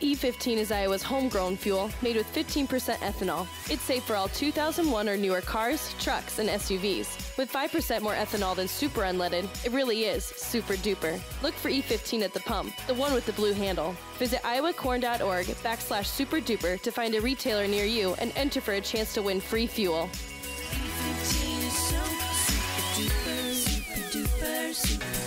E15 is Iowa's homegrown fuel made with 15% ethanol. It's safe for all 2001 or newer cars, trucks, and SUVs. With 5% more ethanol than super unleaded, it really is super duper. Look for E15 at the pump, the one with the blue handle. Visit iowacorn.org backslash super duper to find a retailer near you and enter for a chance to win free fuel. E15 is so super duper, super duper, super